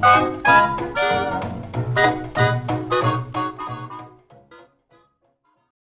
Música